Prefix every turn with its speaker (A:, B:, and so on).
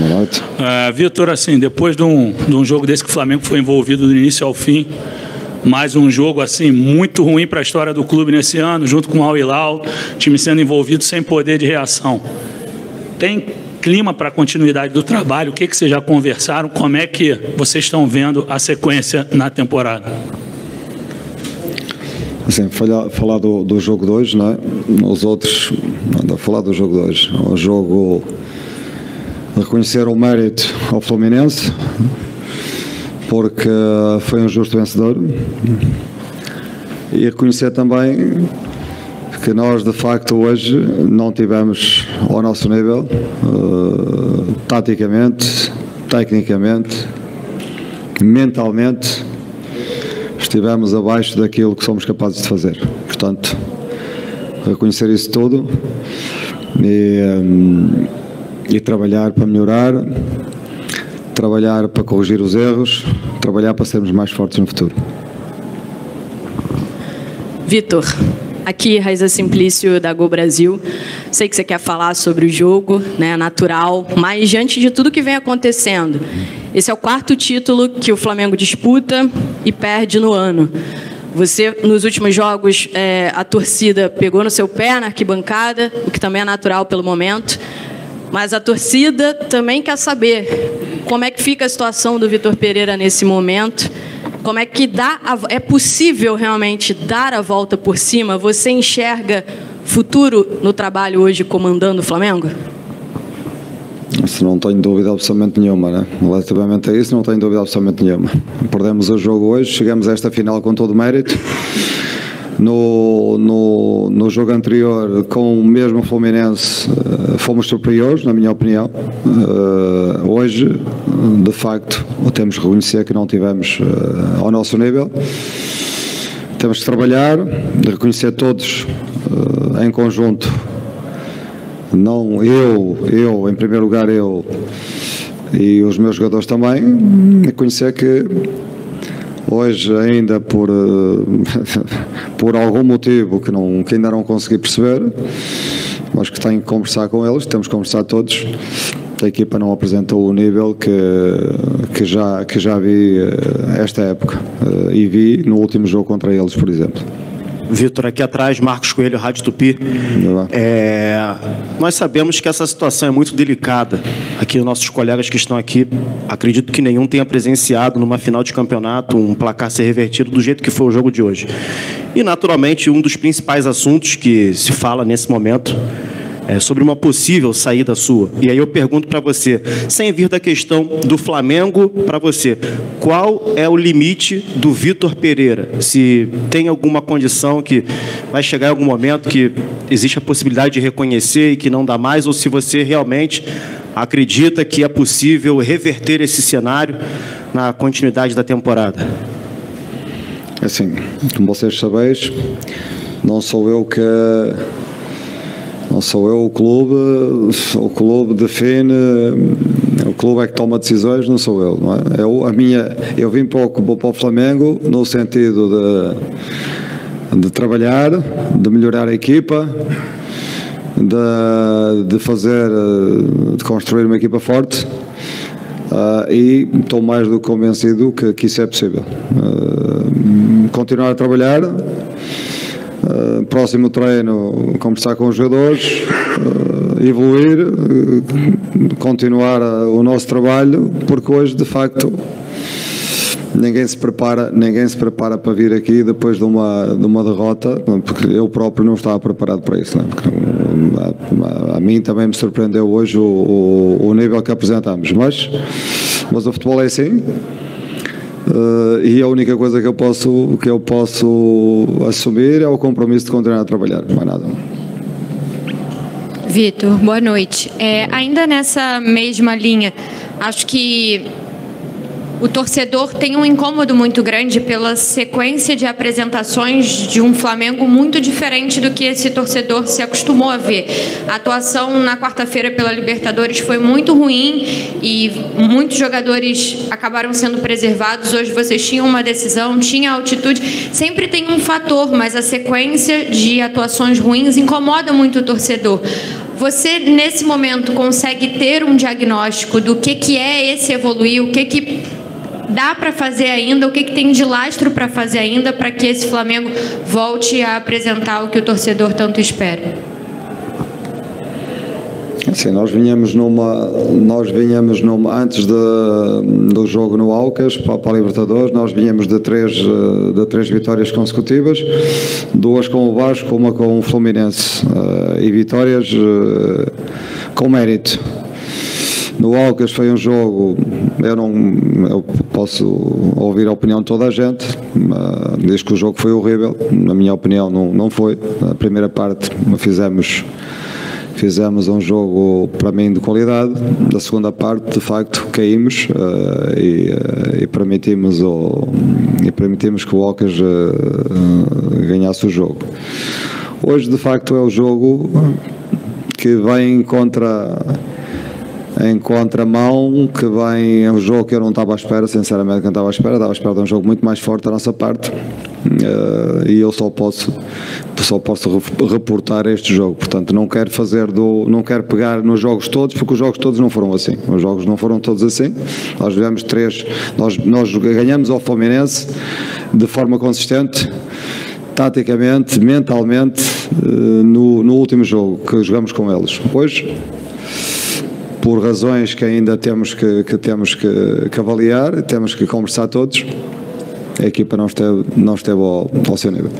A: Uh, Vitor, assim, depois de um, de um jogo desse que o Flamengo foi envolvido do início ao fim, mais um jogo assim muito ruim para a história do clube nesse ano, junto com o Al Hilal, time sendo envolvido sem poder de reação. Tem clima para a continuidade do trabalho? O que, que vocês já conversaram? Como é que vocês estão vendo a sequência na temporada?
B: Assim, falar, do, do jogo de hoje, não é? Os outros, não, falar do jogo de hoje. O jogo reconhecer o mérito ao Fluminense, porque foi um justo vencedor, e reconhecer também que nós de facto hoje não tivemos ao nosso nível, uh, taticamente, tecnicamente, mentalmente, estivemos abaixo daquilo que somos capazes de fazer. Portanto, reconhecer isso tudo e, um, e trabalhar para melhorar, trabalhar para corrigir os erros, trabalhar para sermos mais fortes no futuro.
C: Vitor, Aqui, Raiza Simplício, da Go Brasil. Sei que você quer falar sobre o jogo, né, natural, mas diante de tudo que vem acontecendo, esse é o quarto título que o Flamengo disputa e perde no ano. Você, nos últimos jogos, é, a torcida pegou no seu pé na arquibancada, o que também é natural pelo momento. Mas a torcida também quer saber como é que fica a situação do Vitor Pereira nesse momento como é que dá a, é possível realmente dar a volta por cima? Você enxerga futuro no trabalho hoje comandando o Flamengo?
B: Isso não tenho dúvida absolutamente nenhuma, né? Relativamente a isso, não tenho dúvida absolutamente nenhuma. Perdemos o jogo hoje, chegamos a esta final com todo o mérito. No, no, no jogo anterior, com o mesmo Fluminense, eh, fomos superiores, na minha opinião. Eh, hoje, de facto, temos que reconhecer que não tivemos eh, ao nosso nível. Temos que trabalhar, reconhecer todos em conjunto. Não eu, eu, em primeiro lugar, eu e os meus jogadores também, reconhecer que Hoje, ainda por, eh, por algum motivo que, não, que ainda não consegui perceber, acho que tenho que conversar com eles, temos que conversar todos. A equipa não apresentou o nível que, que, já, que já vi eh, esta época eh, e vi no último jogo contra eles, por exemplo.
D: Vitor, aqui atrás, Marcos Coelho, Rádio Tupi. É, nós sabemos que essa situação é muito delicada. Aqui, nossos colegas que estão aqui, acredito que nenhum tenha presenciado numa final de campeonato um placar ser revertido do jeito que foi o jogo de hoje. E, naturalmente, um dos principais assuntos que se fala nesse momento é, sobre uma possível saída sua. E aí eu pergunto para você, sem vir da questão do Flamengo, para você, qual é o limite do Vitor Pereira? Se tem alguma condição que vai chegar em algum momento que existe a possibilidade de reconhecer e que não dá mais, ou se você realmente acredita que é possível reverter esse cenário na continuidade da temporada?
B: Assim, como vocês sabeis, não sou eu que não sou eu o clube, o clube define, o clube é que toma decisões, não sou eu, não é? Eu, a minha, eu vim para o, para o Flamengo no sentido de, de trabalhar, de melhorar a equipa, de, de fazer, de construir uma equipa forte. Uh, e estou mais do que convencido que, que isso é possível. Uh, continuar a trabalhar, Uh, próximo treino, conversar com os jogadores, uh, evoluir, uh, continuar o nosso trabalho, porque hoje, de facto, ninguém se prepara, ninguém se prepara para vir aqui depois de uma, de uma derrota, porque eu próprio não estava preparado para isso. Não é? a, a, a, mim também me surpreendeu hoje o, o, o nível que apresentamos, mas, mas o futebol é assim. Uh, e a única coisa que eu posso que eu posso assumir é o compromisso de continuar a trabalhar, mais nada.
E: Vitor, boa noite. É, ainda nessa mesma linha, acho que o torcedor tem um incômodo muito grande pela sequência de apresentações de um Flamengo muito diferente do que esse torcedor se acostumou a ver. A atuação na quarta-feira pela Libertadores foi muito ruim e muitos jogadores acabaram sendo preservados. Hoje vocês tinham uma decisão, tinha altitude. Sempre tem um fator, mas a sequência de atuações ruins incomoda muito o torcedor. Você, nesse momento, consegue ter um diagnóstico do que, que é esse evoluir, o que, que dá para fazer ainda, o que, que tem de lastro para fazer ainda para que esse Flamengo volte a apresentar o que o torcedor tanto espera?
B: Sim, nós vinhamos numa, nós vinhamos numa, antes de, do jogo no Alcas para, para a Libertadores, nós vinhamos de três, de três vitórias consecutivas, duas com o Vasco, uma com o Fluminense, eh, e vitórias eh, com mérito. No Alcas foi um jogo, eu não eu posso ouvir a opinião de toda a gente, diz que o jogo foi horrível, na minha opinião não, não foi. A primeira parte fizemos fizemos um jogo para mim de qualidade. Da segunda parte, de facto, caímos uh, e, uh, e, permitimos o, e permitimos que o Ocas uh, ganhasse o jogo. Hoje, de facto, é o jogo que vem contra em contramão, que vem é um jogo que eu não estava à espera, sinceramente, não estava à espera, estava à espera de um jogo muito mais forte da nossa parte. Uh, e eu só posso só posso reportar este jogo, portanto não quero fazer do, não quero pegar nos jogos todos, porque os jogos todos não foram assim, os jogos não foram todos assim, nós tivemos três, nós, nós ganhamos ao Fluminense de forma consistente, taticamente, mentalmente, uh, no, no último jogo que jogamos com eles. Hoje por razões que ainda temos que, que temos que, que, avaliar, temos que conversar todos, a equipa não esteve, não esteve ao, ao seu nível.